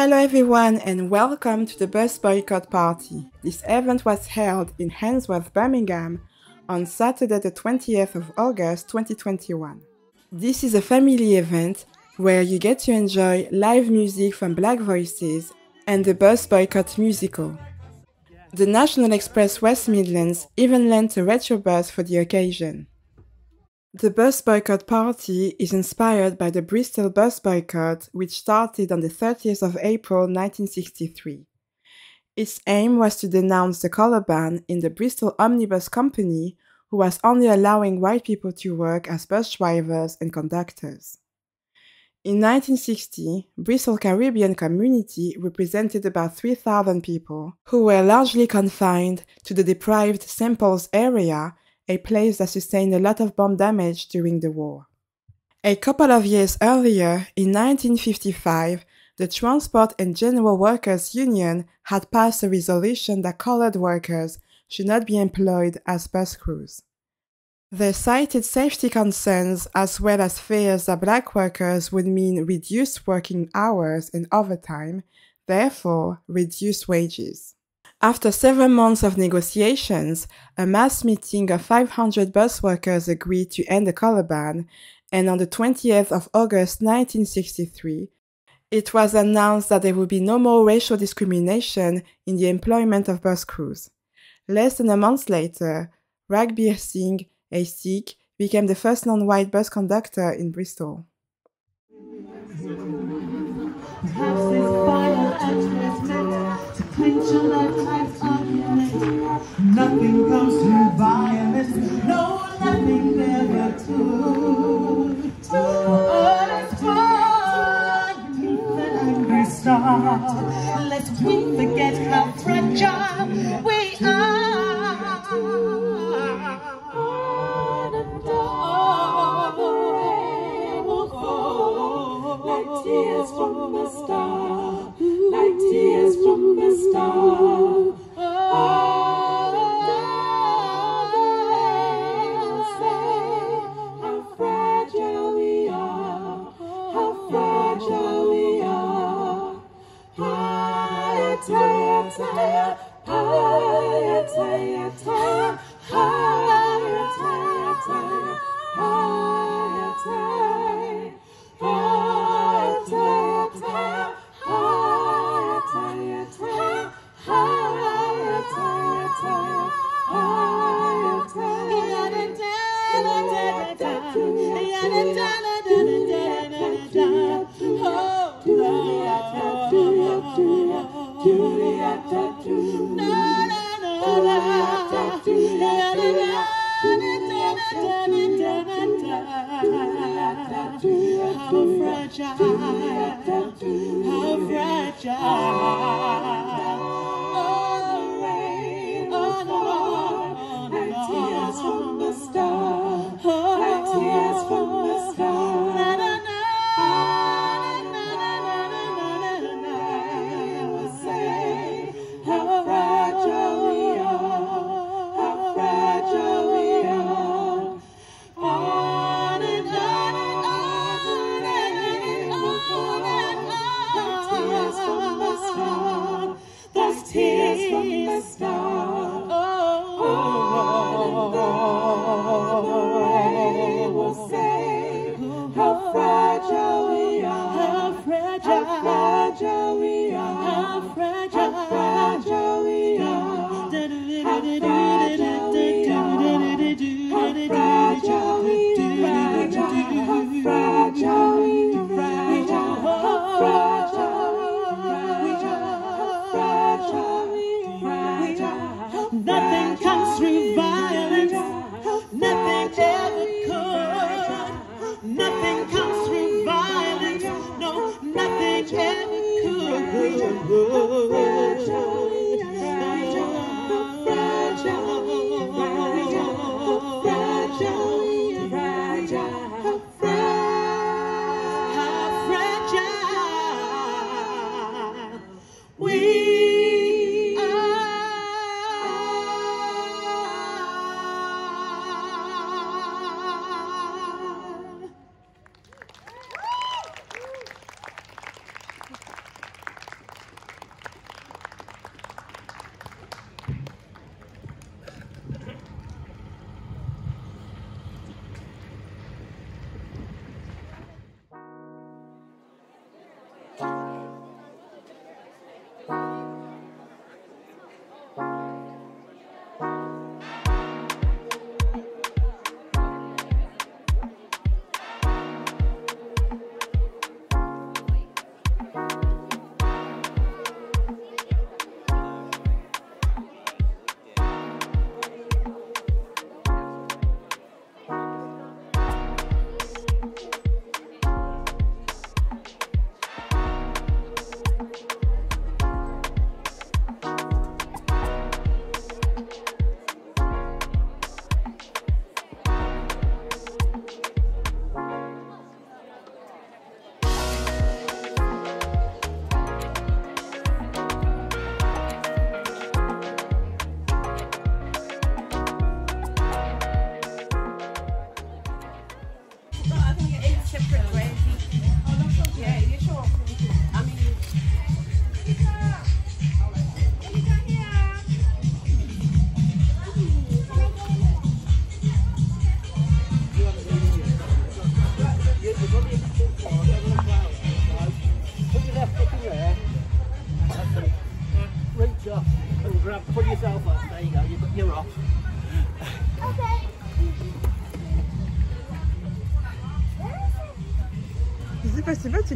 Hello everyone and welcome to the Bus Boycott Party. This event was held in Handsworth, Birmingham on Saturday the 20th of August 2021. This is a family event where you get to enjoy live music from Black Voices and the Bus Boycott musical. The National Express West Midlands even lent a retro bus for the occasion. The bus boycott party is inspired by the Bristol bus boycott, which started on the 30th of April 1963. Its aim was to denounce the colour ban in the Bristol Omnibus Company, who was only allowing white people to work as bus drivers and conductors. In 1960, Bristol Caribbean community represented about 3,000 people, who were largely confined to the deprived St. Paul's area a place that sustained a lot of bomb damage during the war. A couple of years earlier, in 1955, the Transport and General Workers Union had passed a resolution that colored workers should not be employed as bus crews. They cited safety concerns as well as fears that black workers would mean reduced working hours and overtime, therefore reduced wages. After several months of negotiations, a mass meeting of 500 bus workers agreed to end the color ban, and on the 20th of August 1963, it was announced that there would be no more racial discrimination in the employment of bus crews. Less than a month later, Ragbir Singh, a Sikh, became the first non-white bus conductor in Bristol. Nothing comes to violence, no, nothing ever could. Oh, let's an angry star. Let's we forget how fragile we are. Like tears from the star, Tears from the star. All how fragile we are, how fragile we are. Higher, higher, higher, higher, higher, higher, higher, higher, higher, higher.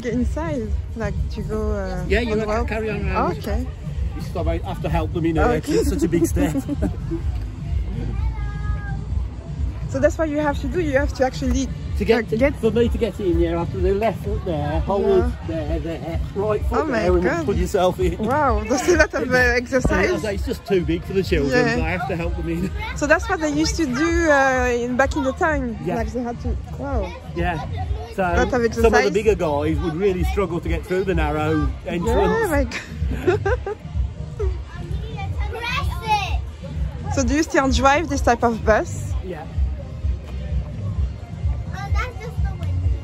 Get inside? Like to go? Uh, Yeah, you can carry on Oh, around. okay. You stop, I have to help them in here. Okay. It's such a big step. So that's what you have to do. You have to actually to get, like, get for me to get in, have to do left foot there, hold Yeah. there, there, right foot Oh my there, and God. put yourself in. Wow, that's a lot of uh, And as I exercise. it's just too big for the children, Yeah. so I have to help them in. So that's what they used to do uh, in back in the time. Yeah. Like they had to. Wow. Yeah. So um, some of the bigger guys would really struggle to get through the narrow Yeah, entrance. like. so do you still drive this type of bus? Yeah. Oh,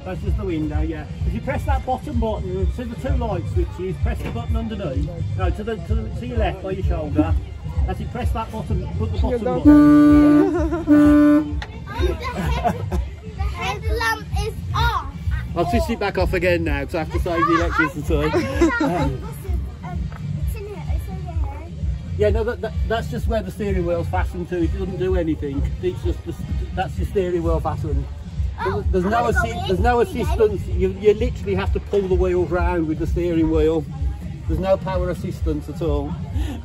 that's just the window, yeah. If you press that bottom button, see the two light switches, press the button underneath. No, to the to, the, to your left by your shoulder. As you press that button, put the bottom dog. button. Oh, the headlamp is off. I'll switch it back off again now because I have to save the electricity. it's in here. It's in here. Yeah, no, that, that, that's just where the steering wheel's fastened to. It doesn't do anything. It's just the, that's your steering wheel fastened. Oh, There's I'm no gonna assi- there's no assistance. You, you literally have to pull the wheel round with the steering wheel. There's no power assistance at all.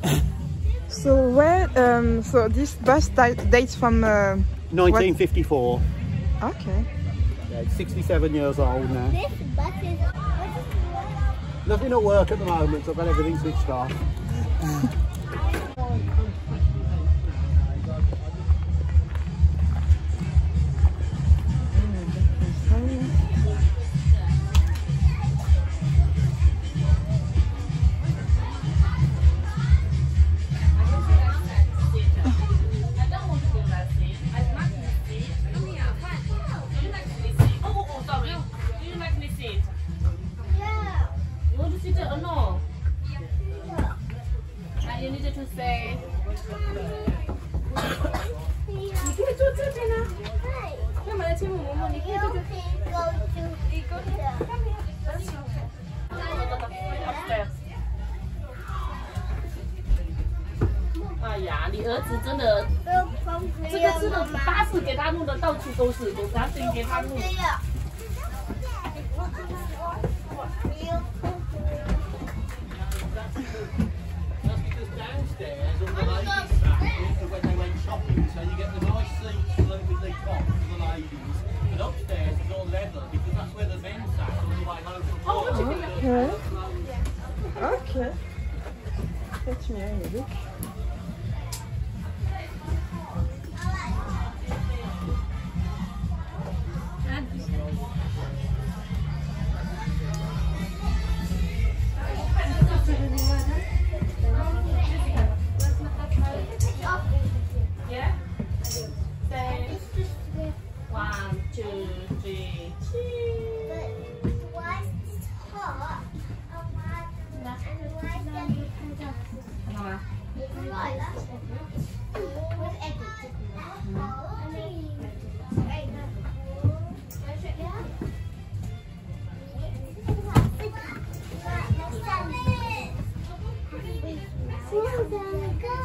So where? Um, so this bus dates from. Uh, 1954. okay. Yeah, it's 67 years old now. This bus is. Nothing at work at the moment, so I've got everything switched off. 哎呀，你儿子真的，这个真的巴士给他弄的到处都是，给他订给他弄。You. That's because downstairs, Thank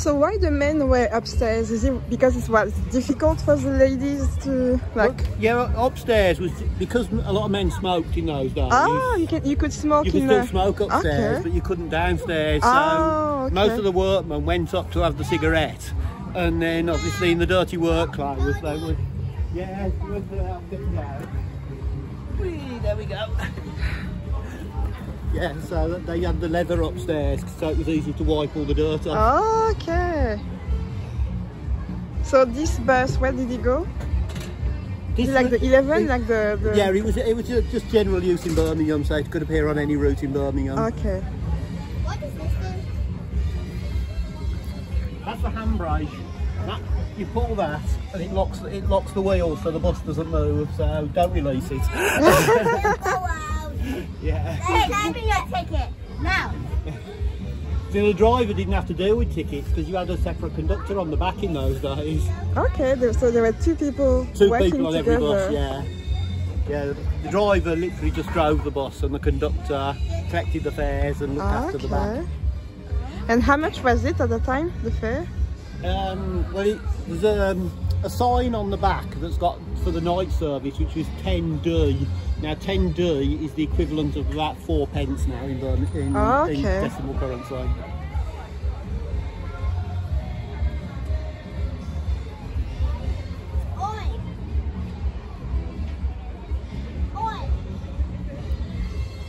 So why the men were upstairs? Is it because it was difficult for the ladies to like? Yeah, upstairs was because a lot of men smoked in those days. Ah, you can you could smoke You could in still the. smoke upstairs, Okay. but you couldn't downstairs. Oh, so most of the workmen went up to have the cigarette, and then obviously in the dirty work clothes they would. Yeah, with the outfit down. Whee, There we go. Yeah, so they had the leather upstairs, so it was easy to wipe all the dirt off. Okay. So this bus, where did it go? This Is it like was- the 11, like the, the... Yeah, it was it was just general use in Birmingham, so it could appear on any route in Birmingham. Okay. What is this thing? That's the handbrake. That, you pull that and it locks it locks the wheel so the bus doesn't move. So don't release it. Go out. yeah. Hey, give me your ticket. Now. So the driver didn't have to deal with tickets because you had a separate conductor on the back in those days. Okay, there, so there were two people Two working people on together. every bus. Yeah. Yeah. The, the driver literally just drove the bus and the conductor collected the fares and looked after the back. Okay. And how much was it at the time, the fare? Um, well, it, there's um, a sign on the back that's got for the night service, which is 10D. Now, 10D is the equivalent of about four pence now in, Birm- in, Oh, in decimal currency. Oi. Oi.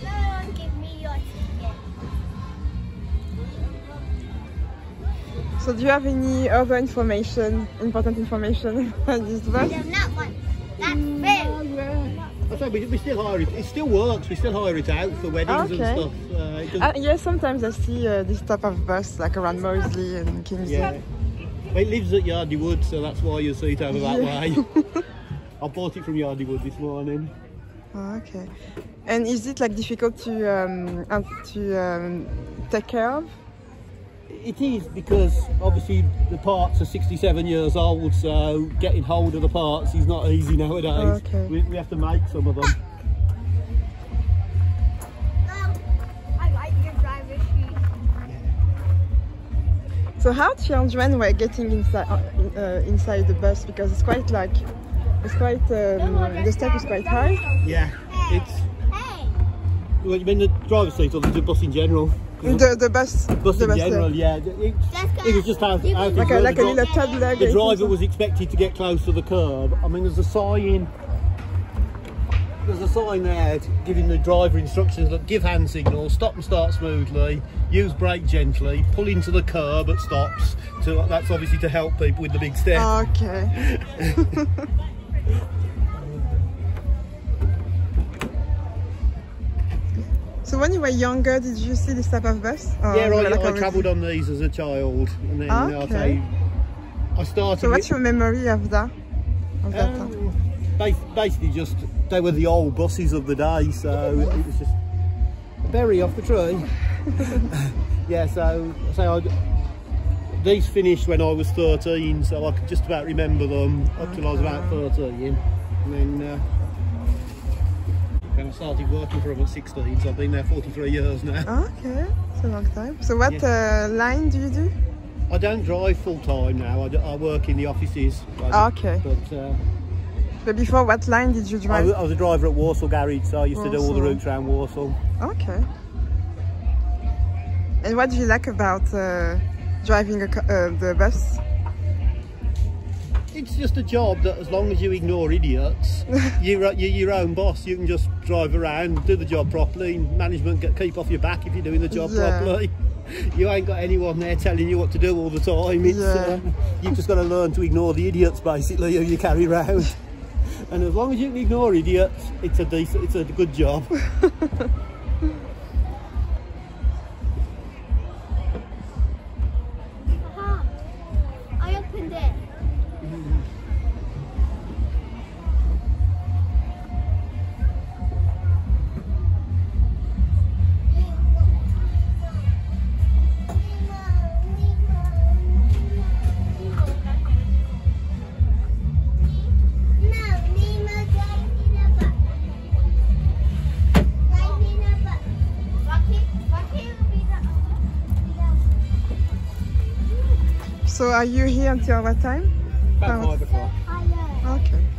No, give me your ticket. So do you have any other information, important information on this bus? There's not one. That's we, we still hire it. It still works. We still hire it out for weddings Okay. and stuff. Uh, Uh, yeah, sometimes I see uh, this type of bus like around Moseley and Kingsley. yeah. Well, It lives at Yardley Wood, so that's why you see it over that Yeah. way. I bought it from Yardley Wood this morning. Oh, okay. And is it like difficult to um, to um, take care of? It is because obviously the parts are 67 years old, so getting hold of the parts is not easy nowadays. Okay. We, we have to make some of them. I like your driver's seat. So how children were getting inside uh, uh, inside the bus because it's quite like it's quite um, the step is quite high. Yeah, it's Hey. well, you mean the driver's seat or the bus in general? The the bus Bus the in bus, general, uh, yeah. It, it was just how, You how can- things like a were. like the, a dri- little toddler. the driver was expected to get close to the curb. I mean, there's a sign. There's a sign there giving the driver instructions. Look, give hand signals, stop and start smoothly, use brake gently, pull into the curb at stops. So that's obviously to help people with the big step. Okay. so when you were younger, did you see this type of bus? Or yeah, you were I, I travelled on these as a child, and then Okay. say I started. So what's your memory of that? Of that? Um, bas- basically, just they were the old buses of the day, so it was just a berry off the tree. yeah, so so I, these finished when I was 13, so I could just about remember them up till I was about 13, and then. Uh, then I started working for at 16, so I've been there 43 years now. Okay, it's a long time. So what uh, line do you do? I don't drive full time now, I work in the offices. Okay. But uh, But before, what line did you drive? was- I was a driver at Walsall Garage, so I used to do all the Walsall. routes around Walsall. Okay. And what do you like about uh, driving a, uh, the bus? It's just a job that, as long as you ignore idiots, you're, you're your own boss. You can just drive around, do the job properly. Management get, keep off your back if you're doing the job Yeah. properly. You ain't got anyone there telling you what to do all the time. It's, uh, you've just got to learn to ignore the idiots, basically, who you carry around. And as long as you can ignore idiots, it's a decent, it's a good job. Are you here until what time? About five o'clock. Okay.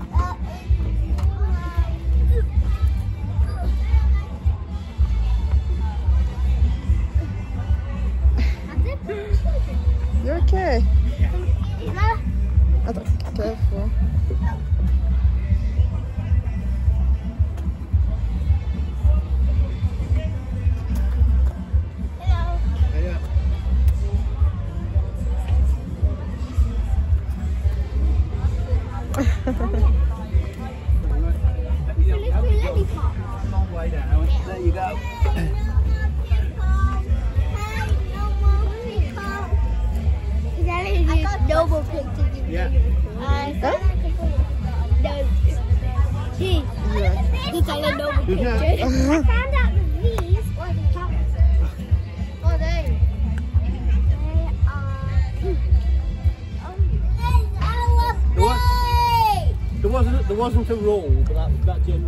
A rule, but that, that generally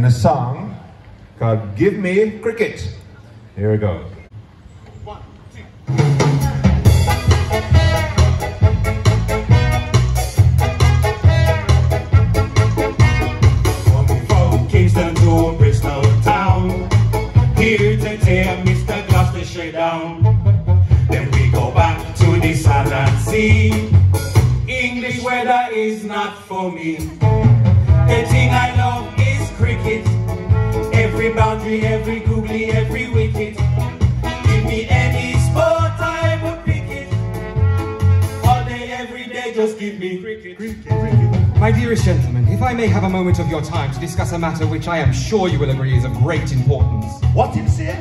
and a song called Give Me Cricket. Here we go. Coming from Kingston to Bristol town. Here to tear Mr. Down. Then we go back to the Southern Sea. English weather is not for me. The thing I love cricket. Every boundary, every googly, every wicket. Give me any sport, I will pick it. All day, every day, just give me cricket, cricket, cricket. My dearest gentlemen, if I may have a moment of your time to discuss a matter which I am sure you will agree is of great importance. What did you?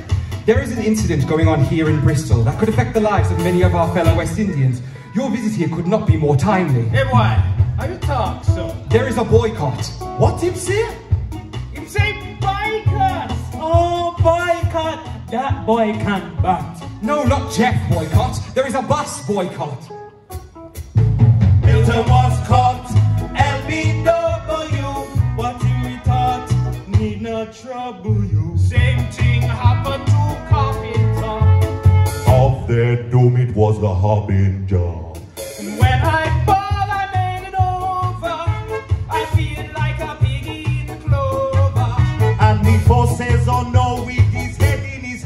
There is an incident going on here in Bristol that could affect the lives of many of our fellow West Indians. Your visit here could not be more timely. Hey why? how you talk, so? There is a boycott. What him say? Him say boycott. Oh, boycott. That boy can't bat. No, not Geoff Boycott. There is a bus boycott. Milton was caught. LBW. What him retort? Need not trouble you. Same thing happened to Carpenter. Of their doom, it was the harbinger.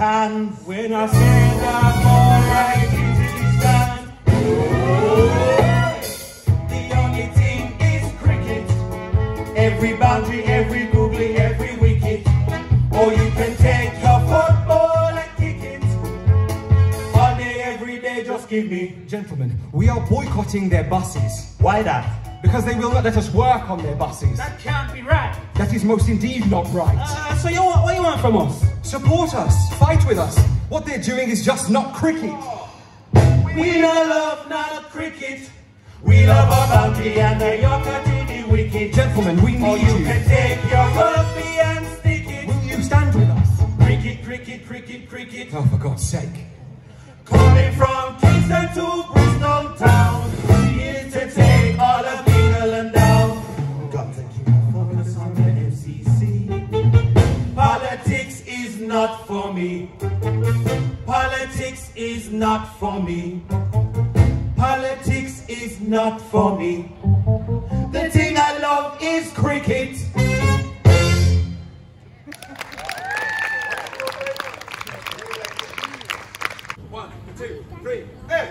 Head in his hands. When I said that boy right into the stand. The only thing is cricket. Every boundary, every googly, every wicket. Or you can take your football and kick it. All day, every day, just give me. Gentlemen, we are boycotting their buses Why that? because they will not let us work on their buses. That can't be right. That is most indeed not right. Uh, so you want, what you want from us? Support us, fight with us. What they're doing is just not cricket. We love not cricket. We love our boundary and the Yorker to the wicket. Gentlemen, we Or need you you. can take your rugby and stick it. Will you stand with us? Cricket, cricket, cricket, cricket. Oh, for God's sake. Coming from Kingston to Bristol town. Here to take all of England not for me. Politics is not for me. Politics is not for me. The thing I love is cricket. One, two, three, hey!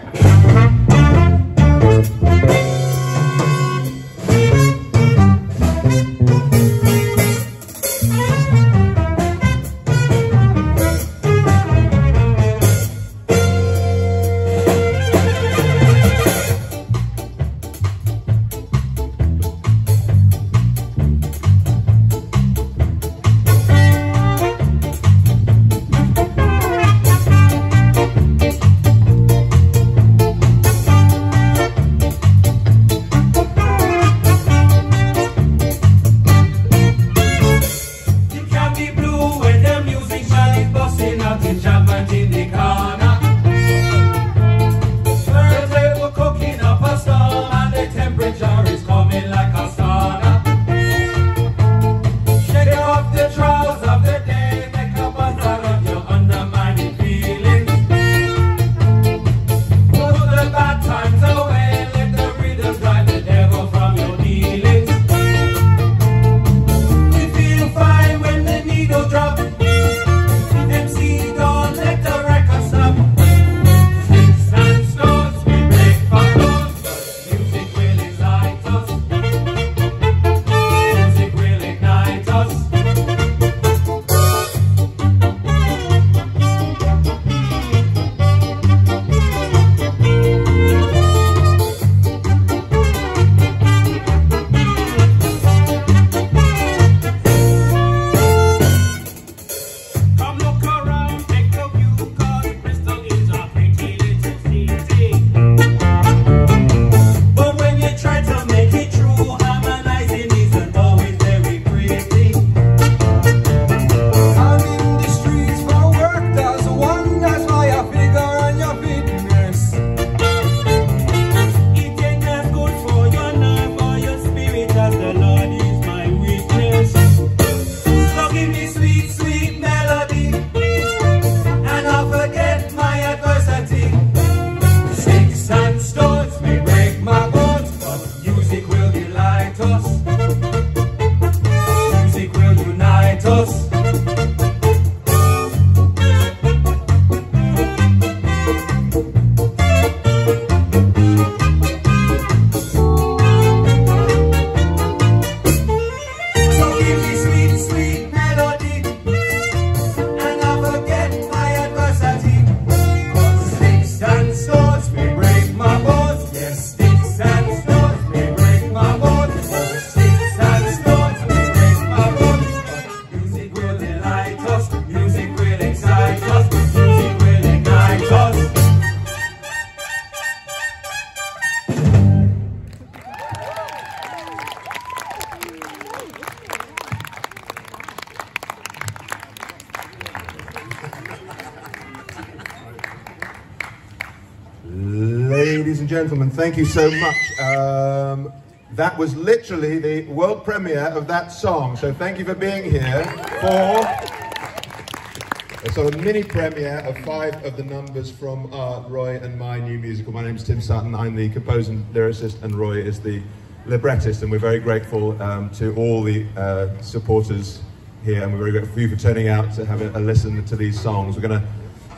Thank you so much. Um, that was literally the world premiere of that song. So thank you for being here for a sort of mini premiere of five of the numbers from Roy and my new musical. My name is Tim Sutton. I'm the composer and lyricist, and Roy is the librettist. And we're very grateful um, to all the uh, supporters here, and we're very grateful for you for turning out to have a, a listen to these songs. We're going to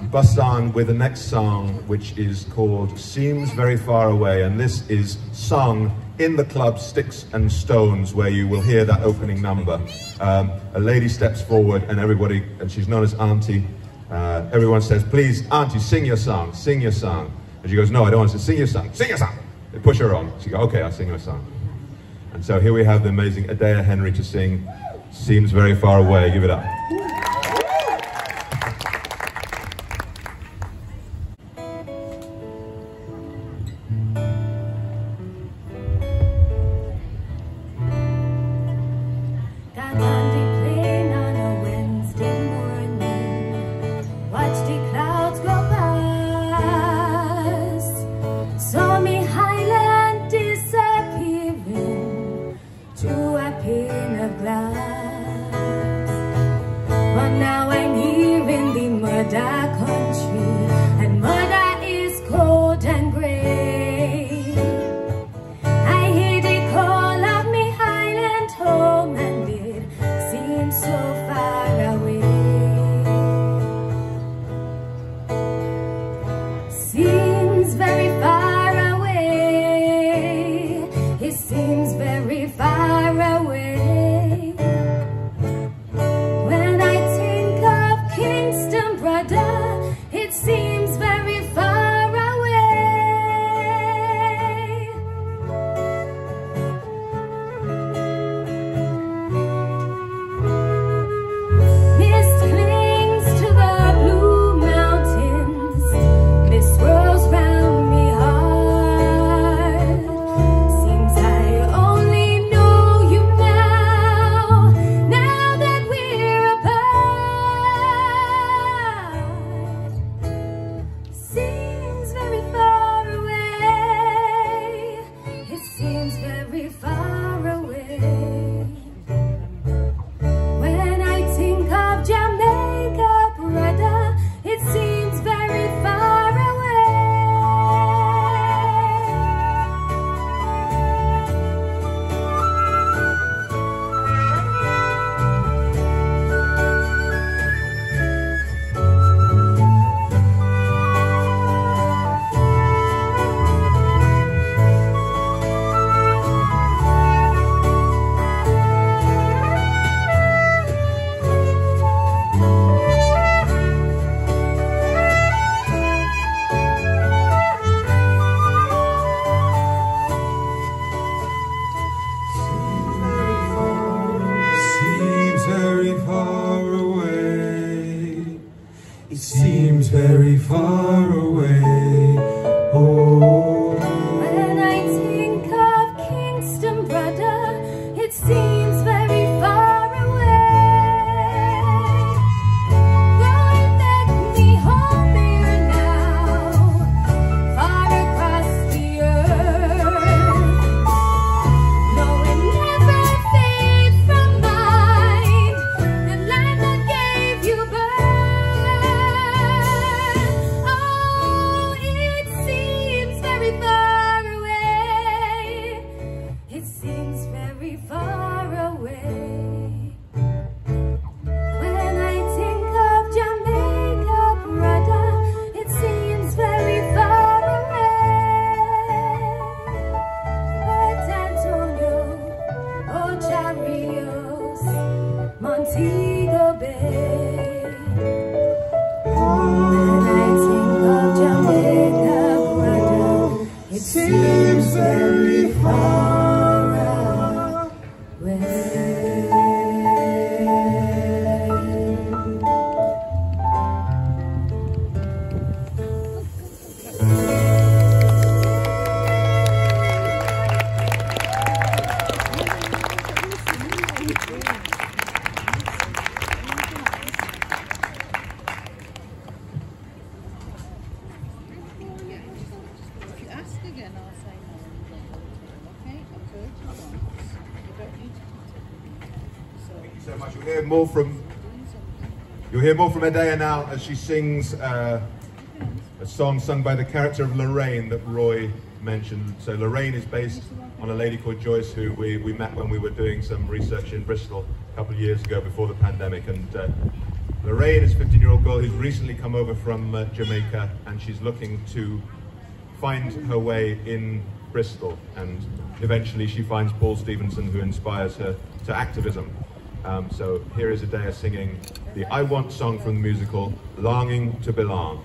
bust on with the next song, which is called Seems Very Far Away, and this is sung in the club Sticks and Stones, where you will hear that opening number. Um, a lady steps forward, and everybody, and she's known as Auntie. Uh, everyone says, "Please, Auntie, sing your song, sing your song." And she goes, "No, I don't want to sing your song, sing your song." They push her on. She goes, "Okay, I'll sing your song." And so here we have the amazing Adea Henry to sing "Seems Very Far Away." Give it up. Away. Adea now as she sings uh, a song sung by the character of Lorraine that Roy mentioned. So Lorraine is based on a lady called Joyce who we, we met when we were doing some research in Bristol a couple of years ago before the pandemic. And uh, Lorraine is a 15-year-old girl who's recently come over from uh, Jamaica and she's looking to find her way in Bristol and eventually she finds Paul Stephenson who inspires her to activism. Um, so here is Adea singing the I Want song from the musical Longing to Belong.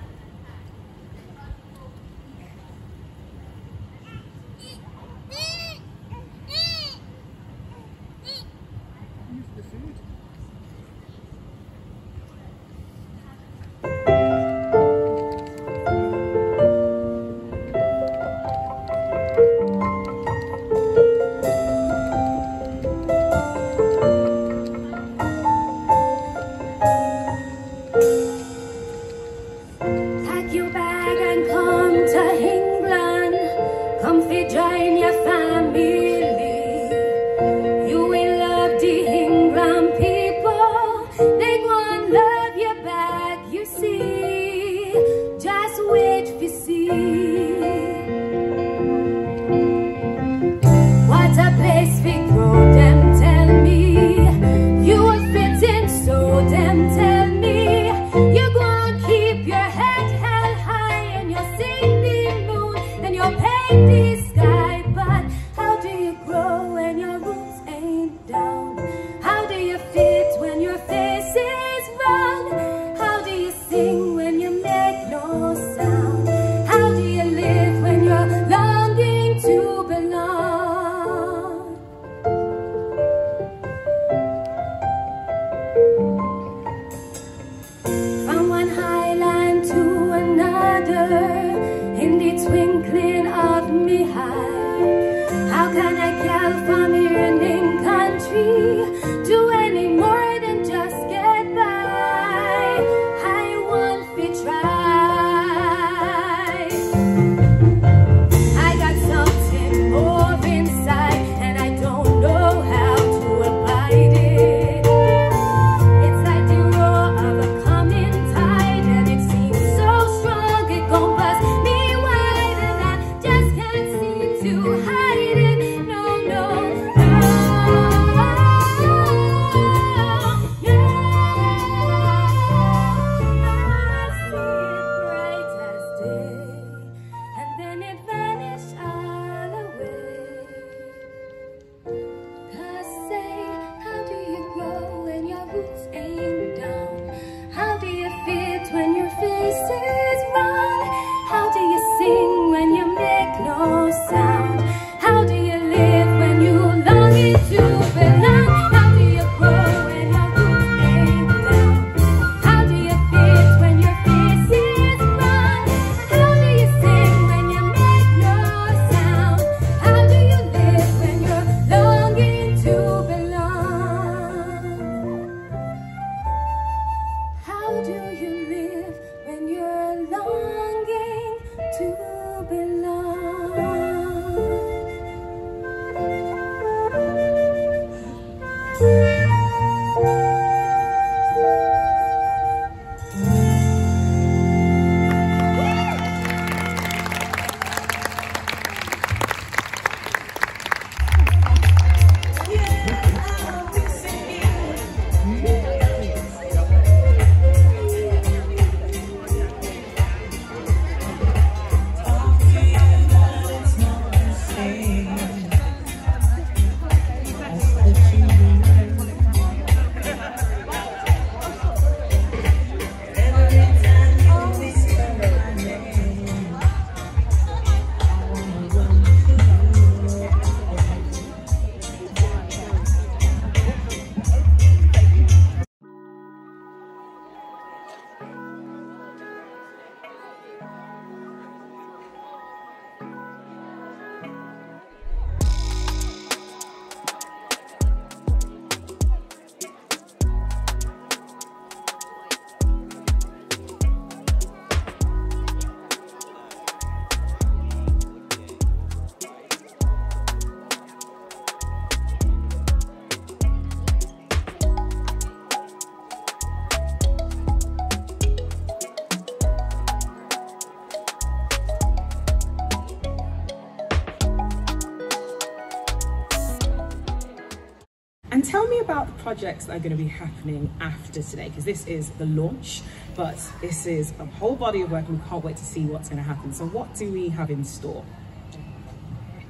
Projects that are going to be happening after today, because this is the launch, but this is a whole body of work and we can't wait to see what's going to happen. So what do we have in store?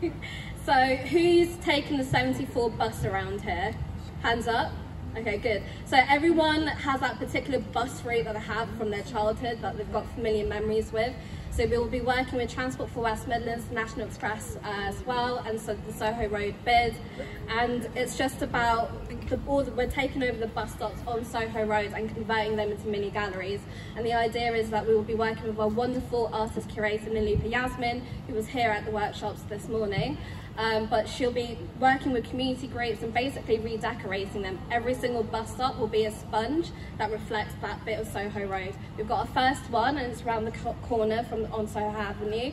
So who's taken the 74 bus around here? Hands up. Okay, good. So everyone has that particular bus route that they have from their childhood that they've got familiar memories with. So we will be working with Transport for West Midlands, National Express uh, as well, and so the Soho Road bid. And it's just about the the, we're taking over the bus stops on Soho Road and converting them into mini galleries. And the idea is that we will be working with our wonderful artist curator Nilupa Yasmin, who was here at the workshops this morning. Um, but she'll be working with community groups and basically redecorating them. Every single bus stop will be a sponge that reflects that bit of Soho Road. We've got our first one and it's around the corner from on Soho Avenue.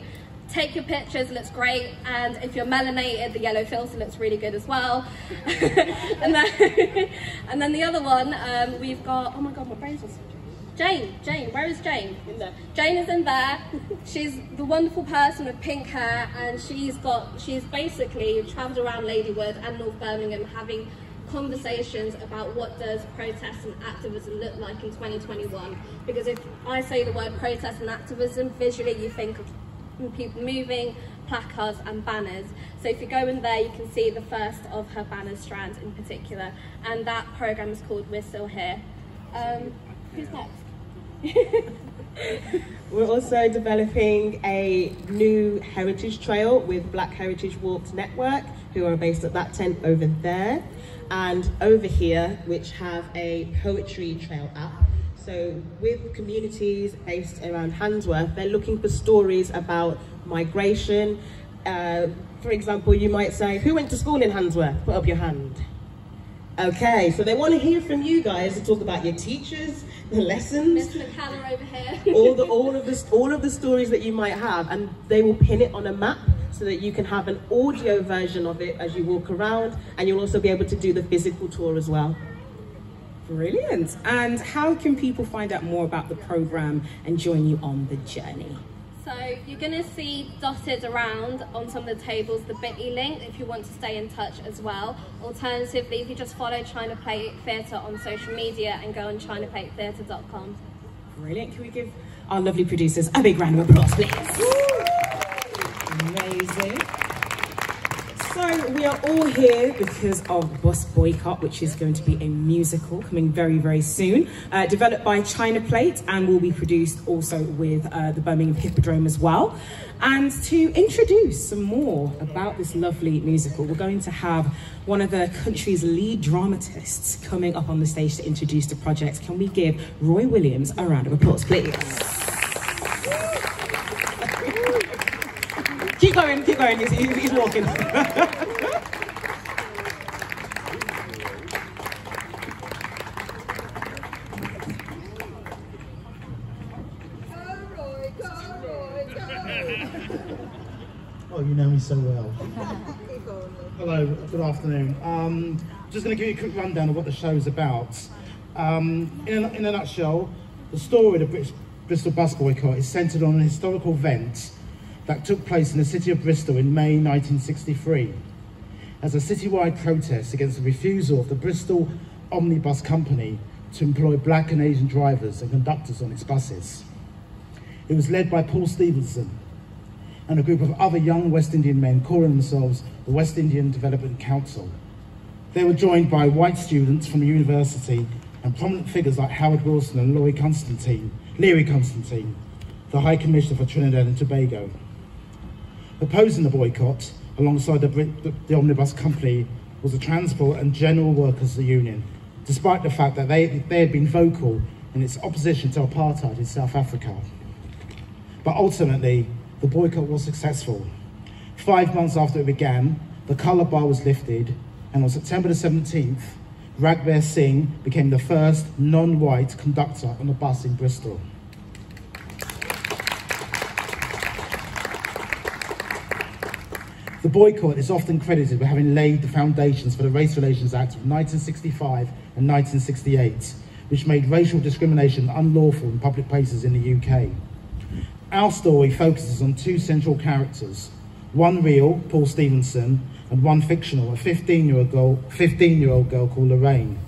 Take your pictures, looks great, and if you're melanated, the yellow filter looks really good as well. and, then, and then the other one, um, we've got, oh my god, my brain's just Jane, Jane, where is Jane? In there. Jane is in there. She's the wonderful person with pink hair, and she's got, she's basically travelled around Ladywood and North Birmingham having conversations about what does protest and activism look like in 2021. Because if I say the word protest and activism, visually you think of people moving, placards and banners. So if you go in there, you can see the first of her banner strands in particular, and that programme is called We're Still Here. Um, who's next? We're also developing a new heritage trail with Black Heritage Walks Network, who are based at that tent over there, and over here, which have a poetry trail app. So with communities based around Handsworth, they're looking for stories about migration. Uh, for example, you might say, who went to school in Handsworth? Put up your hand. Okay, so they want to hear from you guys to talk about your teachers, the lessons, Miss McCallum over here. all the all of the all of the stories that you might have, and they will pin it on a map so that you can have an audio version of it as you walk around, and you'll also be able to do the physical tour as well. Brilliant. And how can people find out more about the programme and join you on the journey? So you're going to see dotted around on some of the tables the bit.ly link if you want to stay in touch as well. Alternatively, if you just follow China Plate Theatre on social media and go on chinaplatetheatre.com. Brilliant. Can we give our lovely producers a big round of applause, please? Amazing. So we are all here because of Bus Boycott, which is going to be a musical coming very, very soon, uh, developed by China Plate and will be produced also with uh, the Birmingham Hippodrome as well. And to introduce some more about this lovely musical, we're going to have one of the country's lead dramatists coming up on the stage to introduce the project. Can we give Roy Williams a round of applause, please? Keep going, keep going. He's, he's, walking. Oh, you know me so well. Hello, good afternoon. Um, just going to give you a quick rundown of what the show is about. Um, in, a, in a nutshell, the story of the British, Bristol bus boycott is centred on an historical event that took place in the city of Bristol in May 1963 as a citywide protest against the refusal of the Bristol Omnibus Company to employ black and Asian drivers and conductors on its buses. It was led by Paul Stephenson and a group of other young West Indian men calling themselves the West Indian Development Council. They were joined by white students from the university and prominent figures like Harold Wilson and Laurie Constantine, Learie Constantine, the High Commissioner for Trinidad and Tobago. Opposing the boycott, alongside the, the, the Omnibus Company, was the Transport and General Workers Union, despite the fact that they, they had been vocal in its opposition to apartheid in South Africa. But ultimately, the boycott was successful. Five months after it began, the colour bar was lifted, and on September the 17th, Ragbir Singh became the first non-white conductor on a bus in Bristol. The boycott is often credited with having laid the foundations for the Race Relations Act of 1965 and 1968, which made racial discrimination unlawful in public places in the UK. Our story focuses on two central characters, one real, Paul Stephenson, and one fictional, a 15-year-old girl, 15-year-old girl called Lorraine.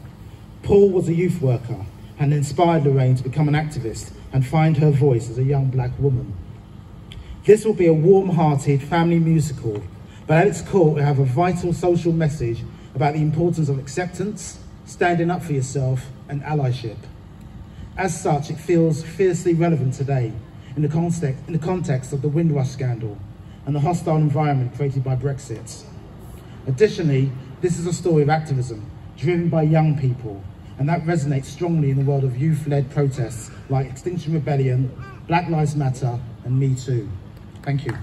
Paul was a youth worker and inspired Lorraine to become an activist and find her voice as a young black woman. This will be a warm-hearted family musical, but at its core it have a vital social message about the importance of acceptance, standing up for yourself, and allyship. As such, it feels fiercely relevant today in the context, in the context of the Windrush scandal and the hostile environment created by Brexit. Additionally, this is a story of activism driven by young people, and that resonates strongly in the world of youth-led protests like Extinction Rebellion, Black Lives Matter, and Me Too. Thank you.